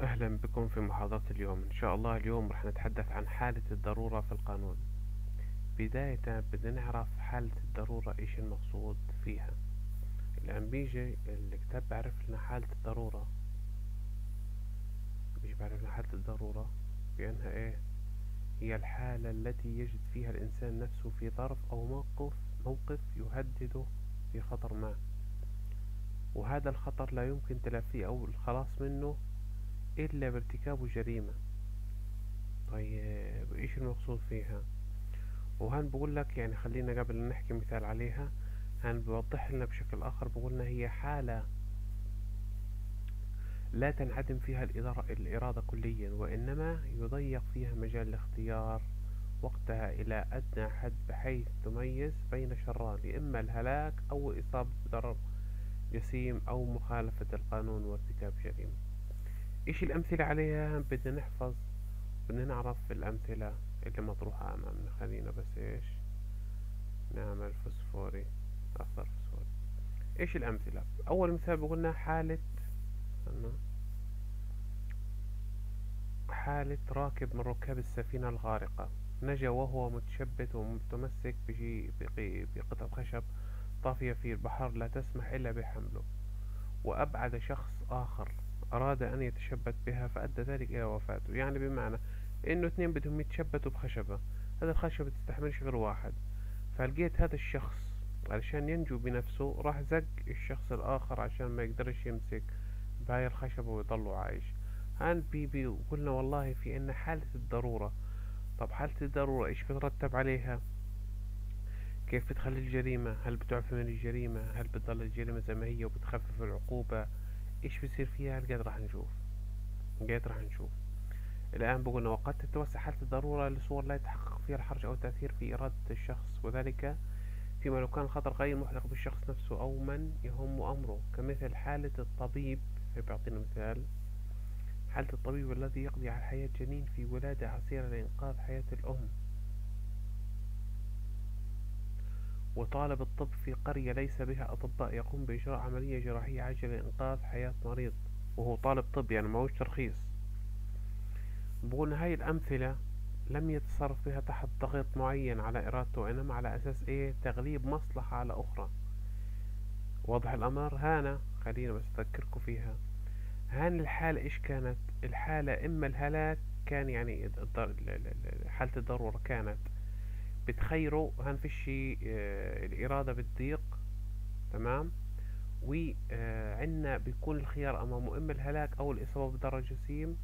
أهلا بكم في محاضرة اليوم. إن شاء الله اليوم رح نتحدث عن حالة الضرورة في القانون. بداية بدنا نعرف حالة الضرورة إيش المقصود فيها؟ الآن بيجي الكتاب بعرف لنا حالة الضرورة. بيجي بعرف لنا حالة الضرورة بأنها إيه؟ هي الحالة التي يجد فيها الإنسان نفسه في ظرف أو موقف موقف يهدده في خطر ما. وهذا الخطر لا يمكن تلافيه أو الخلاص منه إلا بارتكاب جريمة. طيب إيش المقصود فيها؟ وهان بقول لك يعني خلينا قبل نحكي مثال عليها هان بوضح لنا بشكل آخر بقولنا هي حالة لا تنعدم فيها الإدارة الإرادة كليا وإنما يضيق فيها مجال الاختيار وقتها إلى أدنى حد بحيث تميز بين شران إما الهلاك أو إصابة بضرر جسيم أو مخالفة القانون وارتكاب جريمة. إيش الأمثلة عليها؟ بدنا نحفظ بدنا نعرف الأمثلة اللي مطروحة أمامنا. خلينا بس إيش؟ نعمل فوسفوري أخضر فوسفوري. إيش الأمثلة؟ أول مثال بقولنا حالة حالة راكب من ركاب السفينة الغارقة. نجا وهو متشبت ومتمسك بقطعة خشب طافية في البحر لا تسمح إلا بحمله. وأبعد شخص آخر. أراد أن يتشبت بها فأدى ذلك إلى وفاته. يعني بمعنى إنه اثنين بدهم يتشبتوا بخشبة. هذا الخشبة تستحملش غير واحد. فلقيت هذا الشخص علشان ينجو بنفسه راح زق الشخص الآخر عشان ما يقدرش يمسك بهاي الخشبة ويضله عايش. هان بيبي وقلنا والله في إن حالة الضرورة. طب حالة الضرورة إيش بترتب عليها؟ كيف بتخلي الجريمة؟ هل بتعفي من الجريمة؟ هل بتضل الجريمة زي ما هي وبتخفف العقوبة؟ إيش بيصير فيها؟ قاعد راح نشوف. قاعد راح نشوف. الآن بقولنا وقد تتوسع حالة الضرورة لصور لا يتحقق فيها الحرج أو التأثير في إرادة الشخص؟ وذلك فيما لو كان الخطر غير محدق بالشخص نفسه أو من يهم أمره. كمثل حالة الطبيب بيعطينا مثال حالة الطبيب الذي يقضي على حياة جنين في ولادة عسيرة لإنقاذ حياة الأم. وطالب الطب في قرية ليس بها أطباء يقوم بإجراء عملية جراحية عاجلة لإنقاذ حياة مريض وهو طالب طب يعني معهوش ترخيص. بقول هاي الأمثلة لم يتصرف بها تحت ضغط معين على إرادته وإنما على أساس إيه؟ تغليب مصلحة على أخرى. واضح الأمر؟ هانا خلينا بس أذكركم فيها. هان الحالة إيش كانت؟ الحالة إما الهلاك كان يعني حالة الضرورة كانت بتخيروا هنفشي آه الإرادة بتضيق؟ تمام؟ وعندنا آه بيكون الخيار أمامه إما الهلاك أو الإصابة بضرر جسيم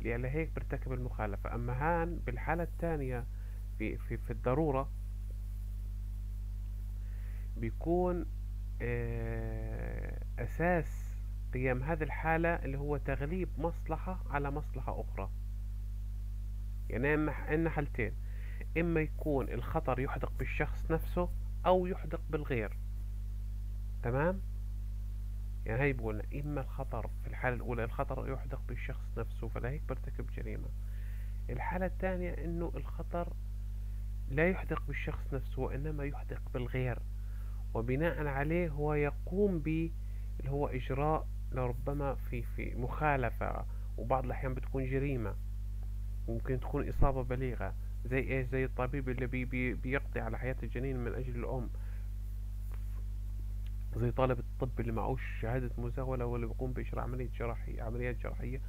لأن هيك بيرتكب المخالفة. أما هان بالحالة الثانية في, في, في الضرورة بيكون آه أساس قيام هذه الحالة اللي هو تغليب مصلحة على مصلحة أخرى. يعني عندنا حالتين. إما يكون الخطر يحدق بالشخص نفسه أو يحدق بالغير. تمام؟ يعني هاي بقولنا إما الخطر في الحالة الأولى الخطر يحدق بالشخص نفسه فلا هيك برتكب جريمة. الحالة الثانية إنه الخطر لا يحدق بالشخص نفسه وإنما يحدق بالغير. وبناء عليه هو يقوم ب اللي هو إجراء لربما في في مخالفة. وبعض الأحيان بتكون جريمة. ممكن تكون إصابة بليغة. زي إيش زي الطبيب اللي بي بي بيقضي على حياة الجنين من أجل الأم. زي طالب الطب اللي معهوش شهادة مزاولة واللي بيقوم بإجراء عملية جراحية عمليات جراحية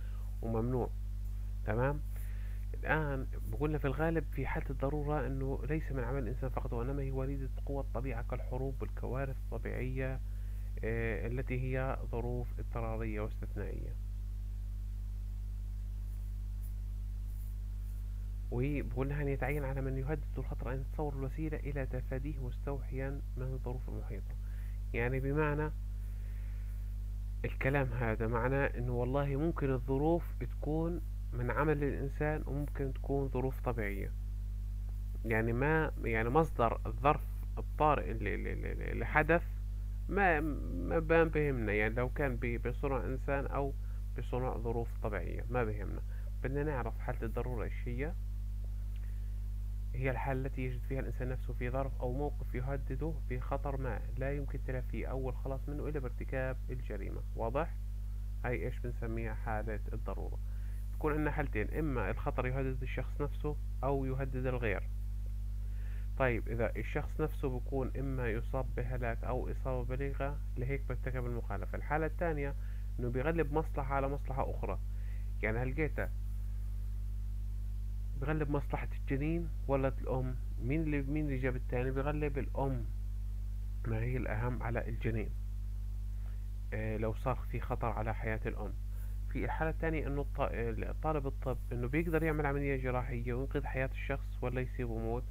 وممنوع. تمام؟ الآن بقولنا في الغالب في حالة الضرورة أنه ليس من عمل الإنسان فقط وإنما هي وليدة قوى الطبيعة كالحروب والكوارث الطبيعية آه التي هي ظروف اضطرارية واستثنائية. وبقولها أن يتعين على من يهدد الخطر أن يتصور الوسيلة إلى تفاديه مستوحيا من الظروف المحيطة. يعني بمعنى الكلام هذا معناه أنه والله ممكن الظروف تكون من عمل الإنسان وممكن تكون ظروف طبيعية. يعني ما يعني مصدر الظرف الطارئ اللي, حدث ما ما بهمنا. يعني لو كان بصنع إنسان أو بصنع ظروف طبيعية ما بهمنا. بدنا نعرف حالة الضرورة إيش هي. هي الحالة التي يجد فيها الإنسان نفسه في ظرف أو موقف يهدده بخطر ما لا يمكن تلافيه أو الخلاص منه إلا بارتكاب الجريمة. واضح؟ هاي إيش بنسميها حالة الضرورة؟ بكون عندنا حالتين إما الخطر يهدد الشخص نفسه أو يهدد الغير. طيب إذا الشخص نفسه بكون إما يصاب بهلاك أو إصابة بليغة لهيك بيرتكب المخالفة. الحالة الثانية إنه بيغلب مصلحة على مصلحة أخرى. يعني هل جيتا بغلب مصلحة الجنين ولا الأم؟ مين اللي مين اللي جاب التاني؟ بغلب الأم. ما هي الأهم على الجنين؟ آه لو صار في خطر على حياة الأم. في الحالة الثانية إنه طالب الطب إنه بيقدر يعمل عملية جراحية وينقذ حياة الشخص ولا يسيبه موت؟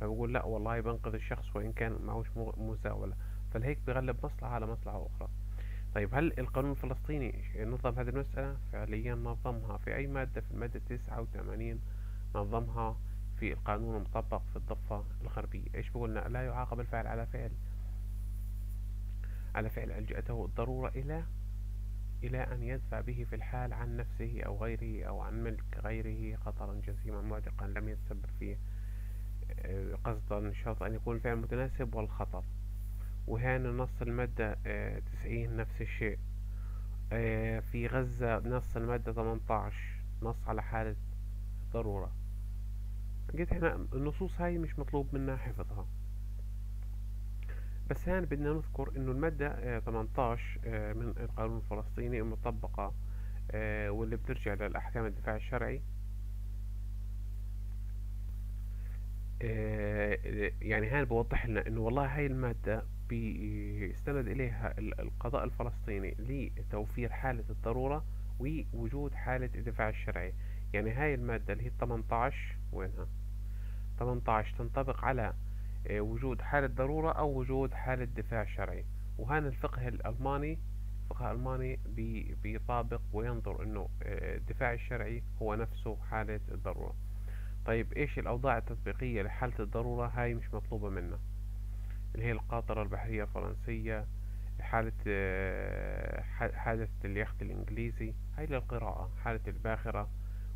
فبقول لا والله بنقذ الشخص وإن كان معهوش مزاولة فلهيك بغلب مصلحة على مصلحة أخرى. طيب هل القانون الفلسطيني نظم هذه المسألة؟ فعليا نظمها في أي مادة في المادة تسعة وثمانين نظمها في القانون المطبق في الضفة الغربية. إيش بقولنا لا يعاقب الفاعل على فعل. على فعل ألجأته الضرورة إلى إلى أن يدفع به في الحال عن نفسه أو غيره أو عن ملك غيره خطرا جسيما معتقا. لم يتسبب فيه آه، قصدا شرط أن يكون الفعل متناسب والخطر. وهنا نص المادة آه، تسعين نفس الشيء. آه، في غزة نص المادة 18 نص على حالة ضرورة. قلت إحنا النصوص هاي مش مطلوب منا حفظها. بس هان بدنا نذكر إنه المادة 18 آه، من القانون الفلسطيني المطبقة واللي بترجع للأحكام الدفاع الشرعي. يعني هان بوضح لنا إنه والله هاي المادة بيستند إليها القضاء الفلسطيني لتوفير حالة الضرورة ووجود حالة الدفاع الشرعي. يعني هاي المادة اللي هي 18 وينها؟ 18 تنطبق على آه، وجود حالة ضرورة أو وجود حالة دفاع شرعي. وهذا الفقه الألماني الفقه الألماني بيطابق وينظر أنه آه، الدفاع الشرعي هو نفسه حالة الضرورة. طيب إيش الأوضاع التطبيقية لحالة الضرورة؟ هاي مش مطلوبة منا. اللي هي القاطرة البحرية الفرنسية حالة آه، حادثة اليخت الإنجليزي هاي للقراءة حالة الباخرة.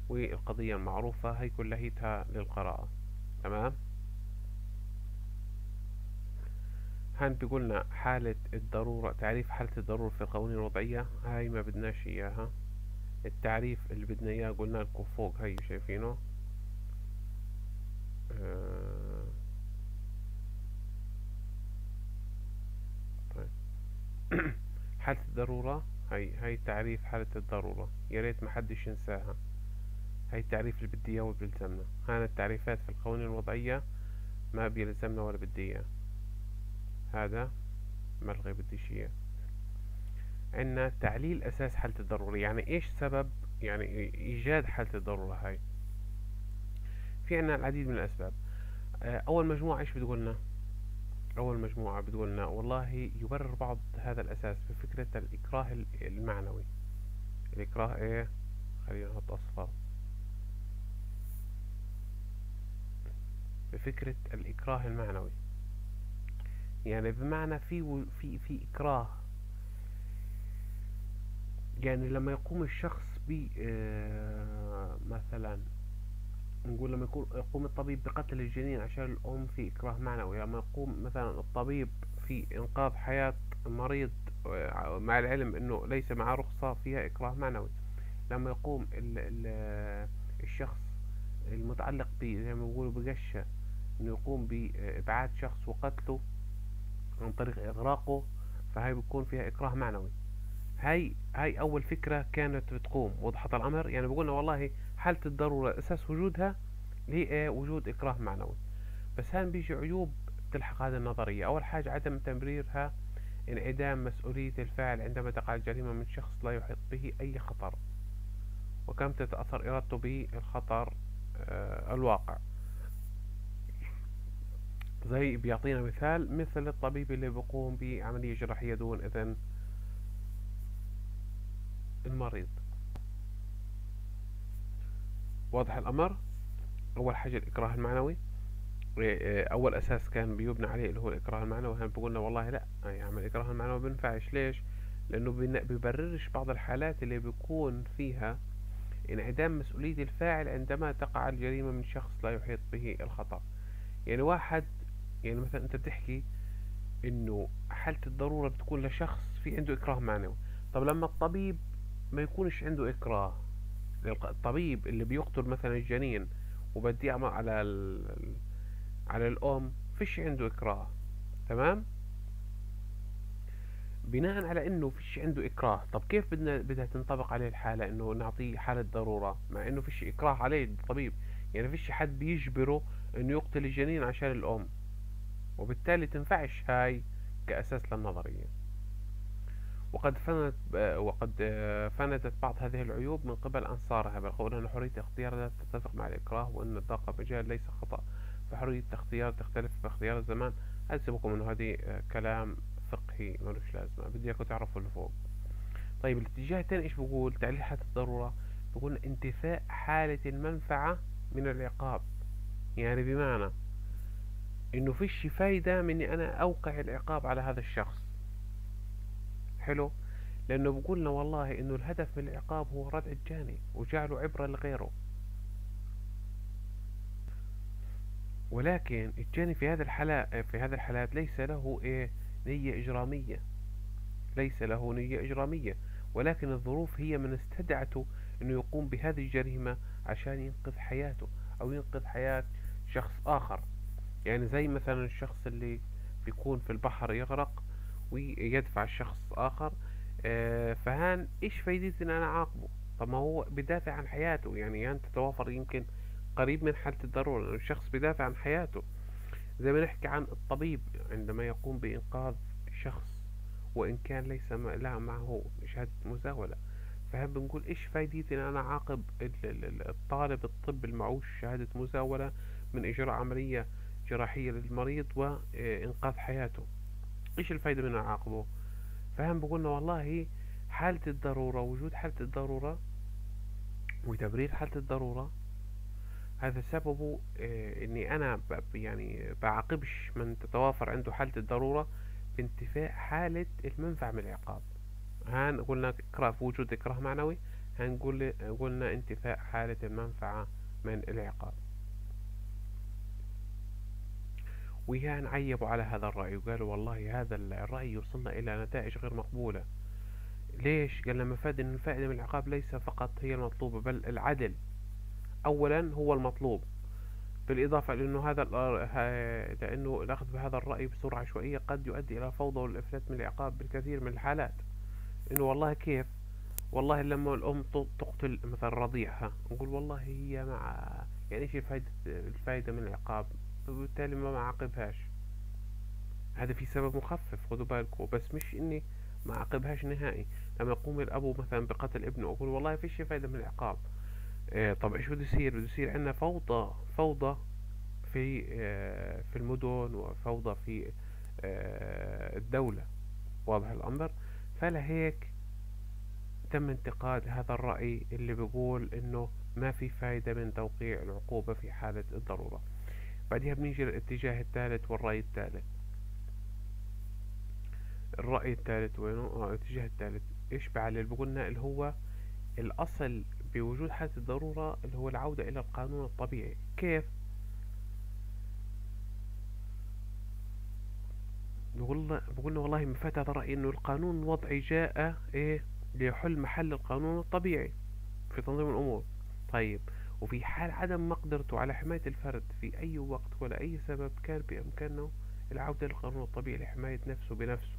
والقضية المعروفة هي كلها للقراءة. تمام؟ هان بيقولنا حالة الضرورة تعريف حالة الضرورة في القوانين الوضعية؟ هاي ما بدناش إياها. التعريف اللي بدنا إياه قلنا لكم فوق هاي شايفينه؟ آه. حالة الضرورة هي هي تعريف حالة الضرورة. يا ريت ما حدش ينساها. هي التعريف اللي بدي إياه وبيلزمنا. هاي التعريفات في القوانين الوضعية ما بيلزمنا ولا بدي إياه. هذا ملغي بدي إياه. عندنا تعليل أساس حالة الضرورة. يعني إيش سبب؟ يعني إيجاد حالة الضرورة هاي. في عنا العديد من الأسباب. آه، أول مجموعة إيش بتقولنا أول مجموعة بتقولنا والله يبرر بعض هذا الأساس بفكرة الإكراه المعنوي. الإكراه إيه؟ خلينا نحط أصفر بفكرة الإكراه المعنوي. يعني بمعنى في في في إكراه. يعني لما يقوم الشخص ب آه، مثلا نقول لما يقوم الطبيب بقتل الجنين عشان الأم في إكراه معنوي. لما يقوم مثلا الطبيب في إنقاذ حياة مريض آه، مع العلم أنه ليس معه رخصة فيها إكراه معنوي. لما يقوم ال ال الشخص المتعلق ب زي ما بيقولوا بقشة انه يقوم بإبعاد شخص وقتله عن طريق إغراقه فهي بيكون فيها إكراه معنوي. هاي هاي أول فكرة كانت بتقوم وضحت الأمر. يعني بقولنا والله حالة الضرورة أساس وجودها هي وجود إكراه معنوي. بس هان بيجي عيوب تلحق هذه النظرية. أول حاجة عدم تمريرها انعدام مسؤولية الفاعل عندما تقع الجريمة من شخص لا يحيط به أي خطر وكم تتأثر إرادته بالخطر آه الواقع. زي بيعطينا مثال مثل الطبيب اللي بيقوم بعملية جراحية دون إذن المريض. واضح الأمر؟ أول حاجة الإكراه المعنوي. إيه، أول أساس كان بيبنى عليه اللي هو الإكراه المعنوي. هنا بقولنا والله لا يعني الإكراه المعنوي بينفعش ليش؟ لأنه بيبررش بعض الحالات اللي بيكون فيها انعدام مسؤولية الفاعل عندما تقع الجريمة من شخص لا يحيط به الخطأ. يعني واحد يعني مثلا أنت بتحكي إنه حالة الضرورة بتكون لشخص في عنده إكراه معنوي. طب لما الطبيب ما يكونش عنده إكراه الطبيب اللي بيقتل مثلا الجنين وبدي على ال... على الأم فيش عنده إكراه تمام؟ بناء على إنه فيش عنده إكراه. طب كيف بدنا بدها تنطبق عليه الحالة إنه نعطيه حالة ضرورة؟ مع إنه فيش إكراه عليه الطبيب. يعني فيش حد بيجبره إنه يقتل الجنين عشان الأم. وبالتالي تنفعش هاي كأساس للنظرية. وقد فنت وقد فندت بعض هذه العيوب من قبل أنصارها بالقول أن حرية الاختيار لا تتفق مع الإكراه وأن الضاقة مجال ليس خطأ. فحرية الاختيار تختلف باختيار الزمان. هذا سيبكم أنه هذه كلام فقهي؟ ملوش لازمة. بدي إياكم تعرفوا اللي فوق. طيب الاتجاه الثاني إيش بقول تعليل حالة الضرورة. بقول انتفاء حالة المنفعة من العقاب. يعني بمعنى إنه فيش فايدة من إني أنا أوقع العقاب على هذا الشخص. حلو؟ لأنه بقولنا والله إنه الهدف من العقاب هو ردع الجاني وجعله عبرة لغيره. ولكن الجاني في هذا الحالات في هذا الحالات ليس له إيه؟ نية إجرامية. ليس له نية إجرامية. ولكن الظروف هي من استدعته أنه يقوم بهذه الجريمة عشان ينقذ حياته أو ينقذ حياة شخص آخر. يعني زي مثلا الشخص اللي بيكون في البحر يغرق ويدفع الشخص آخر آه، فهان إيش فايدتي إن أنا أعاقبه؟ طب ما هو بدافع عن حياته يعني أنت تتوافر يمكن قريب من حالة الضرورة الشخص بدافع عن حياته. زي ما نحكي عن الطبيب عندما يقوم بإنقاذ شخص وإن كان ليس لا معه شهادة مزاولة فهم بنقول إيش فايدتي إن أنا عاقب الطالب الطب المعوش شهادة مزاولة من إجراء عملية جراحية للمريض وإنقاذ حياته. إيش الفايدة من أعاقبه فهم بقولنا والله حالة الضرورة وجود حالة الضرورة وتبرير حالة الضرورة هذا سببه آه، إني أنا يعني بعاقبش من تتوافر عنده حالة الضرورة بانتفاء حالة المنفعة من العقاب. هان قلنا إكراه في وجود إكراه معنوي هنقول قلنا انتفاء حالة المنفعة من العقاب. ويان عيبوا على هذا الرأي وقالوا والله هذا الرأي يوصلنا إلى نتائج غير مقبولة. ليش؟ قال لما فاد أن الفائدة من العقاب ليس فقط هي المطلوبة بل العدل. أولا هو المطلوب. بالإضافة لأنه هذا لأنه الأخذ بهذا الرأي بصورة عشوائية قد يؤدي إلى فوضى والإفلات من العقاب بالكثير من الحالات. إنه والله كيف؟ والله لما الأم تقتل مثلا رضيعها نقول والله هي مع يعني إيش الفايدة الفايدة من العقاب؟ وبالتالي ما معاقبهاش. هذا في سبب مخفف خذوا بالكم. بس مش إني ما عاقبهاش نهائي. لما يقوم الأبو مثلا بقتل ابنه أقول والله فيش فايدة من العقاب. آه، طب إيش بده يصير؟ بده يصير عندنا فوضى فوضى في آه، في المدن وفوضى في آه، الدولة. واضح الأمر؟ فلهيك تم انتقاد هذا الرأي اللي بيقول إنه ما في فايدة من توقيع العقوبة في حالة الضرورة. بعدها بنيجي للاتجاه الثالث والرأي الثالث. الرأي الثالث وينه؟ آه الاتجاه الثالث. إيش بعلل بقولنا اللي هو الأصل بوجود حالة الضرورة اللي هو العودة إلى القانون الطبيعي. كيف؟ بقولنا بقولنا والله من هذا الرأي إنه القانون الوضعي جاء إيه ليحل محل القانون الطبيعي في تنظيم الأمور. طيب. وفي حال عدم مقدرته على حماية الفرد في أي وقت ولا أي سبب كان بإمكانه العودة للقانون الطبيعي لحماية نفسه بنفسه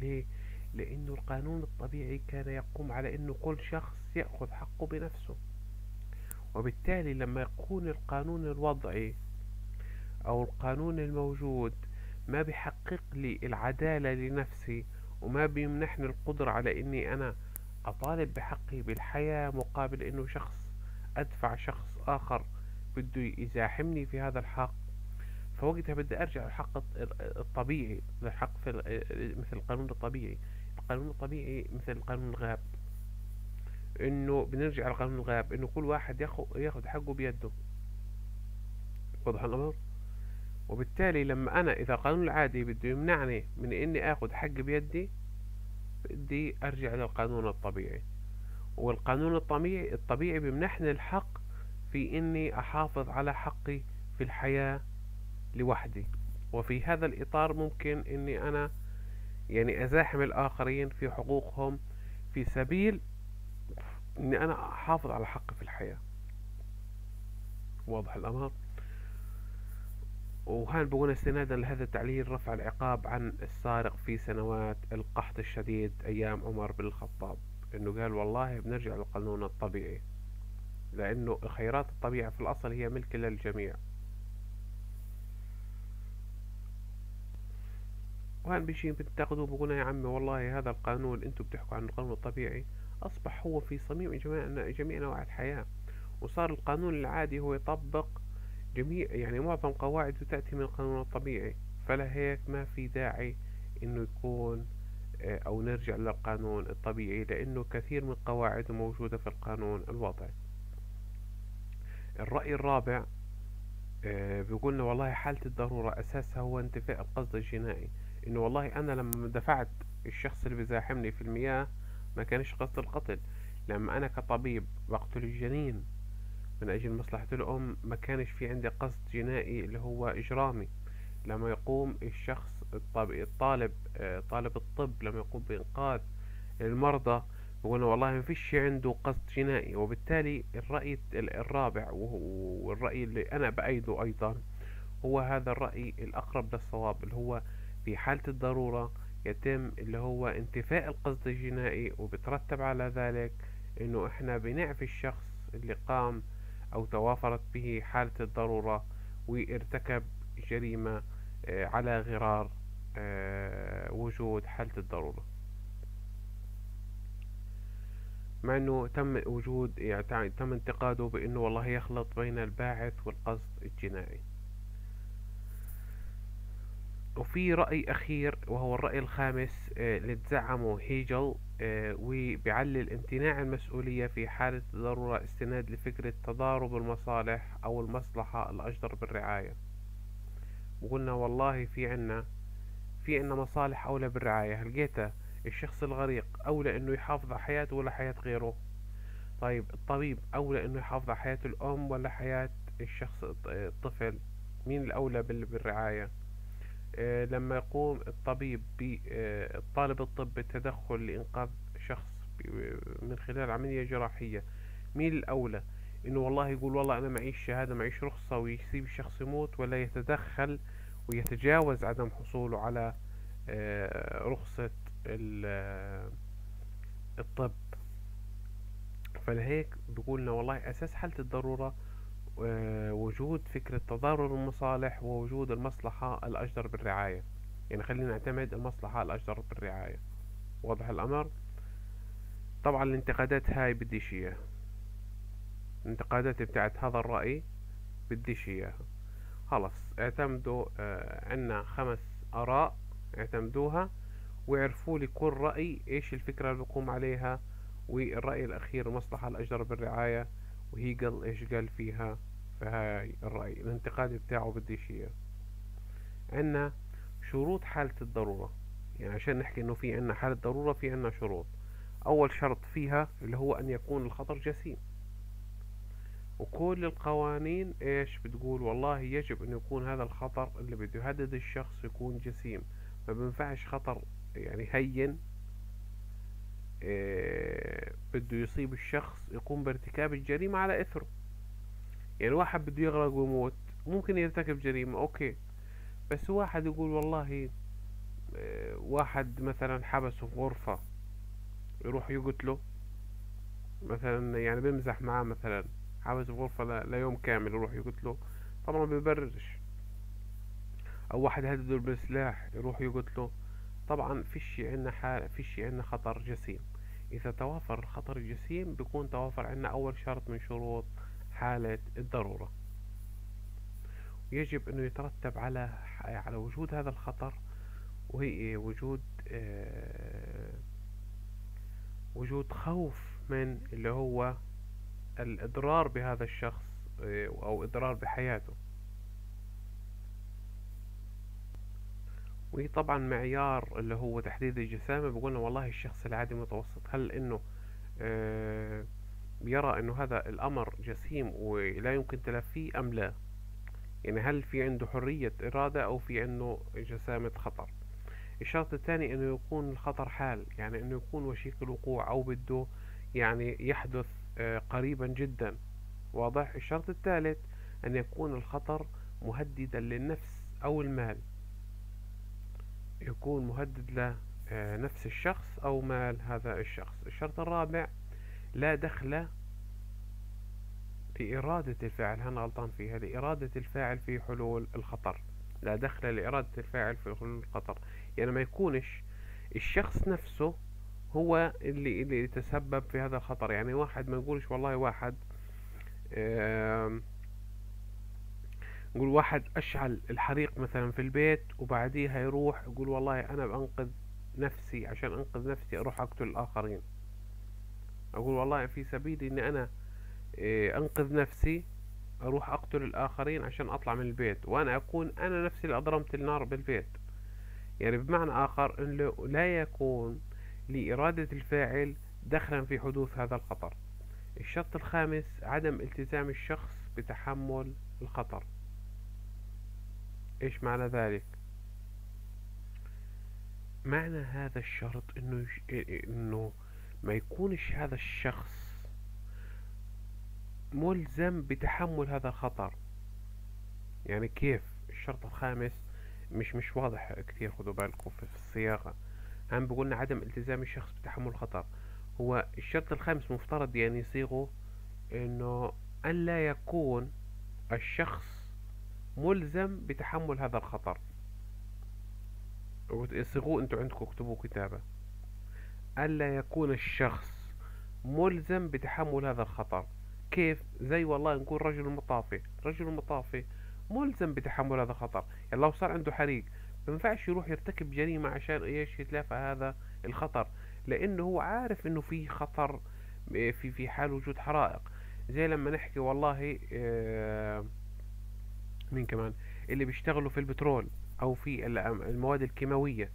ليه؟ لأنه القانون الطبيعي كان يقوم على أنه كل شخص يأخذ حقه بنفسه وبالتالي لما يكون القانون الوضعي أو القانون الموجود ما بيحقق لي العدالة لنفسي وما بيمنحني القدرة على أني أنا أطالب بحقي بالحياة مقابل أنه شخص أدفع شخص آخر بده يزاحمني في هذا الحق. فوقتها بدي أرجع للحق الطبيعي للحق في مثل القانون الطبيعي. القانون الطبيعي مثل قانون الغاب إنه بنرجع لقانون الغاب إنه كل واحد ياخد حقه بيده. واضح الأمر؟ وبالتالي لما أنا إذا القانون العادي بده يمنعني من إني اخد حق بيدي بدي أرجع للقانون الطبيعي. والقانون الطبيعي الطبيعي بيمنحني الحق في إني أحافظ على حقي في الحياة لوحدي. وفي هذا الإطار ممكن إني أنا يعني أزاحم الآخرين في حقوقهم في سبيل إني أنا أحافظ على حقي في الحياة. واضح الأمر؟ وهان بقول استنادا لهذا التعليل رفع العقاب عن السارق في سنوات القحط الشديد أيام عمر بن الخطاب. إنه قال والله بنرجع للقانون الطبيعي لأنه خيرات الطبيعة في الأصل هي ملك للجميع. وهان بيجي بتاخذوا بقولنا يا عمي والله هذا القانون أنتم بتحكوا عنه القانون الطبيعي أصبح هو في صميم جميع جميع انواع الحياة. وصار القانون العادي هو يطبق جميع يعني معظم قواعده تأتي من القانون الطبيعي فلهيك ما في داعي إنه يكون أو نرجع للقانون الطبيعي لأنه كثير من قواعده موجودة في القانون الوضعي. الرأي الرابع آه، بيقولنا والله حالة الضرورة أساسها هو انتفاء القصد الجنائي. إنه والله أنا لما دفعت الشخص اللي بيزاحمني في المياه ما كانش قصد القتل. لما أنا كطبيب بقتل الجنين من أجل مصلحة الأم ما كانش في عندي قصد جنائي اللي هو إجرامي. لما يقوم الشخص الطالب آه، طالب الطب لما يقوم بإنقاذ المرضى يقولون والله ما فيش عنده قصد جنائي. وبالتالي الرأي الرابع والرأي اللي أنا بأيده أيضا هو هذا الرأي الأقرب للصواب اللي هو في حالة الضرورة يتم اللي هو انتفاء القصد الجنائي وبترتب على ذلك إنه إحنا بنعفي الشخص اللي قام أو توافرت به حالة الضرورة وارتكب جريمة على غرار آه، وجود حالة الضرورة. مع إنه تم وجود يعني تم انتقاده بإنه والله يخلط بين الباعث والقصد الجنائي. وفي رأي أخير وهو الرأي الخامس آه، اللي تزعمه هيجل آه، وبيعلل امتناع المسؤولية في حالة ضرورة استناد لفكرة تضارب المصالح أو المصلحة الأجدر بالرعاية. وقلنا والله في عنا في عنا مصالح أولى بالرعاية. لقيتها الشخص الغريق أولى إنه يحافظ على حياته ولا حياة غيره؟ طيب الطبيب أولى إنه يحافظ على حياة الأم ولا حياة الشخص الطفل؟ مين الأولى بالرعاية؟ آه، لما يقوم الطبيب بالطالب آه، الطب بالتدخل لإنقاذ شخص من خلال عملية جراحية مين الأولى؟ إنه والله يقول والله أنا معيش شهادة معيش رخصة ويسيب الشخص يموت ولا يتدخل ويتجاوز عدم حصوله على آه، رخصة الطب. فلهيك بقولنا والله أساس حالة الضرورة وجود فكرة تضارر المصالح ووجود المصلحة الأجدر بالرعاية. يعني خلينا نعتمد المصلحة الأجدر بالرعاية. واضح الأمر؟ طبعا الانتقادات هاي بديش إياها. الانتقادات بتاعت هذا الرأي بديش إياها خلص اعتمدوا آه عنا خمس آراء اعتمدوها وعرفوا لي كل رأي إيش الفكرة اللي بقوم عليها والرأي الأخير المصلحة الأجدر بالرعاية وهي إيش قال فيها فهاي الرأي. الانتقاد بتاعه بديش إياه. عنا شروط حالة الضرورة. يعني عشان نحكي إنه في عنا حالة ضرورة في عنا شروط. أول شرط فيها اللي هو أن يكون الخطر جسيم. وكل القوانين إيش بتقول؟ والله يجب أن يكون هذا الخطر اللي بده يهدد الشخص يكون جسيم. ما بينفعش خطر يعني هين إيه بده يصيب الشخص يقوم بارتكاب الجريمة على إثره. يعني واحد بده يغرق ويموت ممكن يرتكب جريمة أوكي. بس واحد يقول والله إيه واحد مثلا حبسه في غرفة يروح يقتله مثلا يعني بيمزح معاه مثلا. حبسه في غرفة ليوم كامل يروح يقتله طبعا ما بيبررش. أو واحد هدده بالسلاح يروح يقتله طبعا فيش عنا حال فيش عنا خطر جسيم. إذا توافر الخطر الجسيم بيكون توافر عنا أول شرط من شروط حالة الضرورة. يجب أنه يترتب على على وجود هذا الخطر وهي وجود آه وجود خوف من اللي هو الإضرار بهذا الشخص آه أو إضرار بحياته. وطبعا معيار اللي هو تحديد الجسامة. بقولنا والله الشخص العادي متوسط هل إنه آه يرى إنه هذا الأمر جسيم ولا يمكن تلافيه أم لا؟ يعني هل في عنده حرية إرادة أو في عنده جسامة خطر؟ الشرط الثاني إنه يكون الخطر حال يعني إنه يكون وشيك الوقوع أو بده يعني يحدث قريبا جدا. واضح الشرط الثالث أن يكون الخطر مهددا للنفس أو المال. يكون مهدد لنفس الشخص أو مال هذا الشخص. الشرط الرابع لا دخل لإرادة الفاعل. هنا غلطان فيها. لإرادة الفاعل في حلول الخطر. لا دخل لإرادة الفاعل في حلول الخطر. يعني ما يكونش الشخص نفسه هو اللي اللي يتسبب في هذا الخطر. يعني واحد ما نقولش والله واحد نقول واحد أشعل الحريق مثلا في البيت وبعديها يروح يقول والله أنا بأنقذ نفسي عشان أنقذ نفسي أروح أقتل الآخرين. أقول والله في سبيل إني أنا آه، أنقذ نفسي أروح أقتل الآخرين عشان أطلع من البيت وأنا أكون أنا نفسي اللي أضرمت النار بالبيت. يعني بمعنى آخر أنه لا يكون لإرادة الفاعل دخلا في حدوث هذا الخطر الشرط الخامس عدم التزام الشخص بتحمل الخطر. إيش معنى ذلك؟ معنى هذا الشرط إنه إنه ما يكونش هذا الشخص ملزم بتحمل هذا الخطر. يعني كيف؟ الشرط الخامس مش مش واضح كتير خدوا بالكم في الصياغة. هم بقولنا عدم التزام الشخص بتحمل الخطر هو الشرط الخامس مفترض يعني يصيغه إنه أن لا يكون الشخص ملزم بتحمل هذا الخطر. صيغوه أنتوا عندكم اكتبوا كتابة. ألا يكون الشخص ملزم بتحمل هذا الخطر. كيف؟ زي والله نقول رجل مطافي رجل مطافي ملزم بتحمل هذا الخطر. يعني لو صار عنده حريق ما ينفعش يروح يرتكب جريمة عشان إيش يتلافى هذا الخطر لأنه هو عارف إنه في خطر في في حال وجود حرائق. زي لما نحكي والله آه، مين كمان؟ اللي بيشتغلوا في البترول أو في المواد الكيماوية.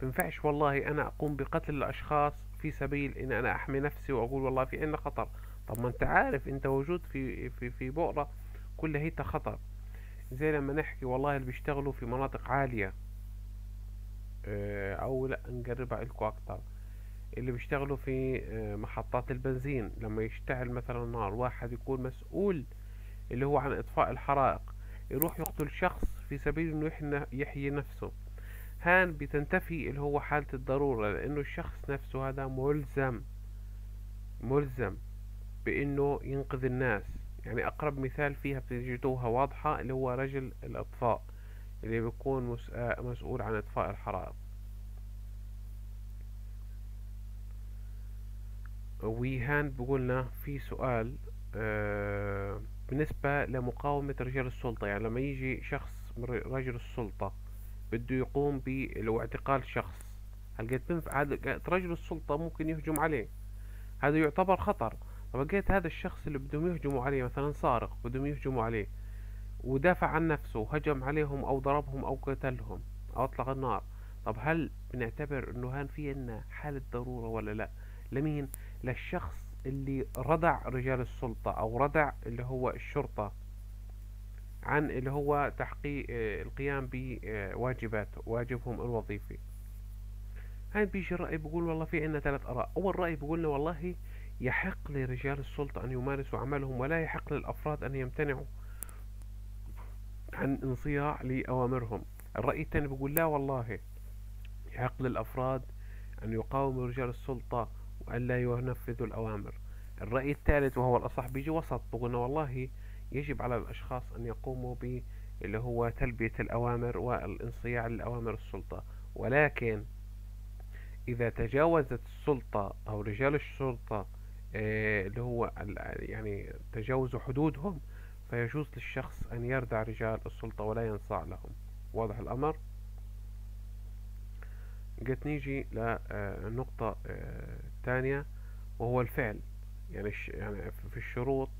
بينفعش والله أنا أقوم بقتل الأشخاص في سبيل إن أنا أحمي نفسي وأقول والله في عندنا خطر. طب ما أنت عارف أنت موجود في في في بؤرة كل هي خطر. زي لما نحكي والله اللي بيشتغلوا في مناطق عالية. آه أو لا نقربها لكم أكتر. اللي بيشتغلوا في آه محطات البنزين لما يشتعل مثلا نار واحد يكون مسؤول اللي هو عن إطفاء الحرائق يروح يقتل شخص في سبيل إنه يحيي نفسه. هان بتنتفي اللي هو حالة الضرورة لأنه الشخص نفسه هذا ملزم ملزم بإنه ينقذ الناس. يعني أقرب مثال فيها بتجدوها واضحة اللي هو رجل الأطفاء. اللي بيكون مسؤول عن إطفاء الحرائق. وهان بقولنا في سؤال آه بالنسبة لمقاومة رجال السلطة يعني لما يجي شخص رجل السلطة بده يقوم ب اعتقال شخص هل قد هذا رجل السلطة ممكن يهجم عليه. هذا يعتبر خطر. فبقيت هذا الشخص اللي بدهم يهجموا عليه مثلا سارق بدهم يهجموا عليه ودافع عن نفسه وهجم عليهم أو ضربهم أو قتلهم أو أطلق النار. طب هل بنعتبر إنه هان في عنا حالة ضرورة ولا لا؟ لمين؟ للشخص اللي ردع رجال السلطة أو ردع اللي هو الشرطة عن اللي هو تحقيق آه، القيام بواجبات واجبهم الوظيفي. هاي بيجي الرأي بيقول والله في عنا ثلاث آراء. أول رأي بيقولنا والله يحق لرجال السلطة أن يمارسوا عملهم ولا يحق للأفراد أن يمتنعوا عن انصياع لأوامرهم. الرأي الثاني بيقول لا والله يحق للأفراد أن يقاوموا رجال السلطة وأن لا ينفذوا الأوامر. الرأي الثالث وهو الأصح بيجي وسط بقولنا والله يجب على الأشخاص أن يقوموا ب اللي هو تلبية الأوامر والانصياع لأوامر السلطة. ولكن إذا تجاوزت السلطة أو رجال الشرطة آه، اللي هو يعني تجاوزوا حدودهم فيجوز للشخص أن يردع رجال السلطة ولا ينصاع لهم. واضح الأمر؟ قد نيجي لنقطة ثانية آه، وهو الفعل. يعني يعني في الشروط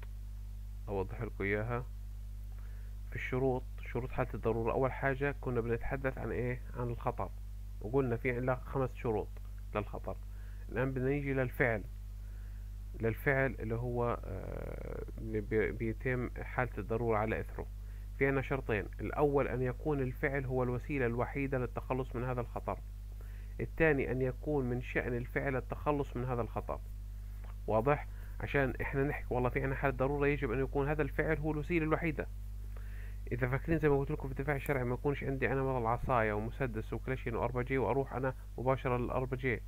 أوضح لكم إياها. في الشروط شروط حالة الضرورة. أول حاجة كنا بنتحدث عن إيه؟ عن الخطر. وقلنا في عندنا خمس شروط للخطر. الآن بدنا نيجي للفعل. للفعل اللي هو آه، بيتم حالة الضرورة على إثره. في عنا شرطين. الأول أن يكون الفعل هو الوسيلة الوحيدة للتخلص من هذا الخطر. الثاني أن يكون من شأن الفعل التخلص من هذا الخطر. واضح؟ عشان إحنا نحكي والله في عنا حالة ضرورة يجب أن يكون هذا الفعل هو الوسيلة الوحيدة. إذا فاكرين زي ما قلت لكم في الدفاع الشرعي ما يكونش عندي أنا مثلا عصاية ومسدس وكلاشين و RPG وأروح أنا مباشرة لل RPG.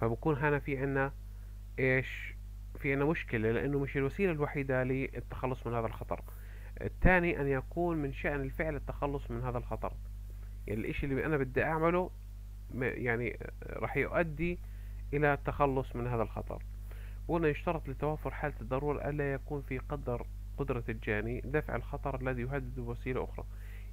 فبكون هنا في عنا إيش في عنا مشكلة لأنه مش الوسيلة الوحيدة للتخلص من هذا الخطر. الثاني أن يكون من شأن الفعل التخلص من هذا الخطر. يعني الإشي اللي أنا بدي أعمله يعني راح يؤدي إلى التخلص من هذا الخطر. قلنا يشترط لتوافر حالة الضرورة ألا يكون في قدر قدرة الجاني دفع الخطر الذي يهدد بوسيلة أخرى.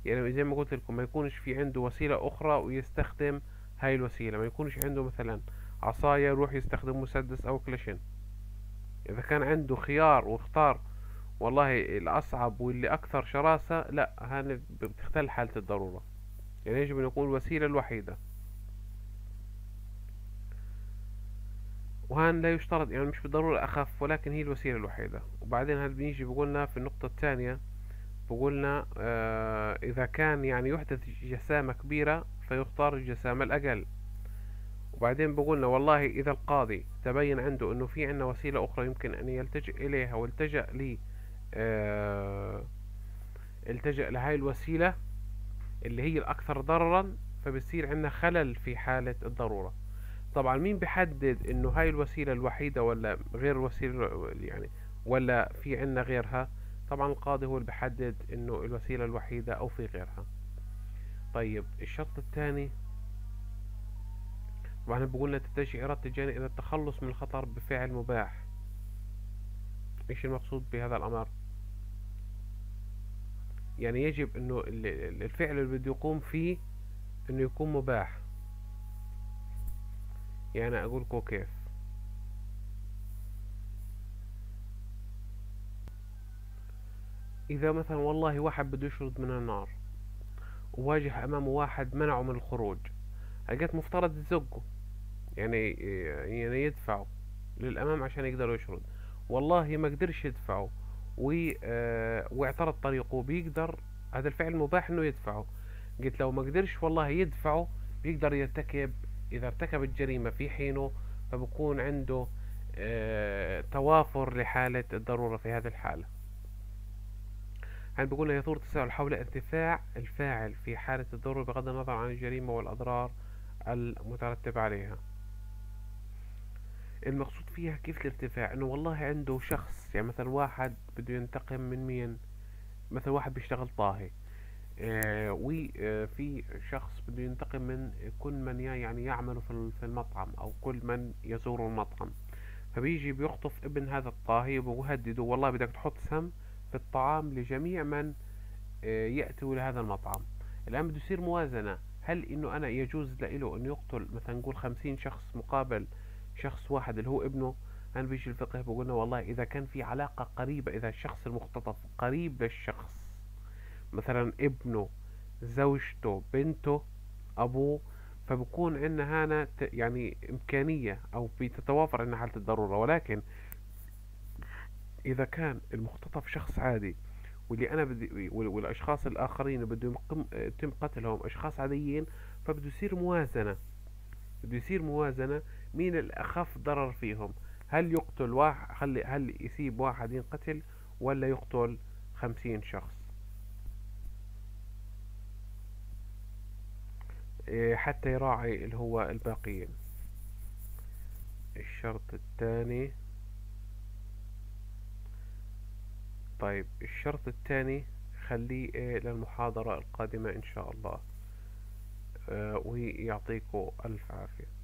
يعني زي ما قلت لكم ما يكونش في عنده وسيلة أخرى ويستخدم هاي الوسيلة. ما يكونش عنده مثلا عصاية يروح يستخدم مسدس أو كلاشين. إذا كان عنده خيار واختار والله الأصعب واللي أكثر شراسة لا هاني بتختل حالة الضرورة. يعني يجب أن يكون الوسيلة الوحيدة. وهان لا يشترط يعني مش بالضرورة أخف ولكن هي الوسيلة الوحيدة. وبعدين هل بنيجي بقولنا في النقطة الثانية بقولنا آه إذا كان يعني يحدث جسامة كبيرة فيختار الجسامة الأقل. وبعدين بقولنا والله إذا القاضي تبين عنده أنه في عنا وسيلة أخرى يمكن أن يلتجئ إليها والتجأ لي آه التجأ لهاي الوسيلة اللي هي الأكثر ضررا فبصير عندنا خلل في حالة الضرورة. طبعا مين بيحدد إنه هاي الوسيلة الوحيدة ولا غير الوسيلة يعني ولا في عنا غيرها؟ طبعا القاضي هو اللي بيحدد إنه الوسيلة الوحيدة أو في غيرها. طيب الشرط الثاني طبعا بقولنا تتجه إرادة الجاني إلى التخلص من الخطر بفعل مباح. إيش المقصود بهذا الأمر؟ يعني يجب إنه الفعل اللي بده يقوم فيه إنه يكون مباح. يعني اقولكوا كيف. إذا مثلا والله واحد بده يشرد من النار وواجه أمامه واحد منعه من الخروج لقيت مفترض تزقه. يعني يعني يدفعه للأمام عشان يقدر يشرد والله ما قدرش يدفعه آه، واعترض طريقه بيقدر هذا الفعل مباح إنه يدفعه قلت لو ما قدرش والله يدفعه بيقدر يرتكب. إذا ارتكب الجريمة في حينه فبكون عنده آه توافر لحالة الضرورة في هذه الحالة. هل بقول يثور تساؤل حول ارتفاع الفاعل في حالة الضرورة بغض النظر عن الجريمة والأضرار المترتبة عليها. المقصود فيها كيف الارتفاع؟ إنه والله عنده شخص يعني مثلا واحد بده ينتقم من مين؟ مثلا واحد بيشتغل طاهي. آه، وفي آه، شخص بده ينتقم من كل من يعني يعمل في المطعم أو كل من يزور المطعم. فبيجي بيخطف ابن هذا الطاهي وبهدده والله بدك تحط سم في الطعام لجميع من آه، يأتوا لهذا المطعم. الآن بده يصير موازنة. هل إنه أنا يجوز له إنه يقتل مثلا نقول خمسين شخص مقابل شخص واحد اللي هو ابنه أنا بيجي الفقه بقولنا والله إذا كان في علاقة قريبة إذا الشخص المختطف قريب للشخص مثلا ابنه زوجته بنته أبوه فبكون عندنا هنا يعني إمكانية أو بتتوافر عندنا حالة الضرورة. ولكن إذا كان المختطف شخص عادي واللي أنا بدي والأشخاص الآخرين بده يتم قتلهم أشخاص عاديين فبده يصير موازنة. بده يصير موازنة مين الأخف ضرر فيهم؟ هل يقتل واحد هل يسيب واحد ينقتل ولا يقتل خمسين شخص؟ إيه، حتى يراعي اللي هو الباقيين. الشرط الثاني طيب الشرط الثاني خليه إيه للمحاضرة القادمة إن شاء الله. آه ويعطيكم ألف عافية.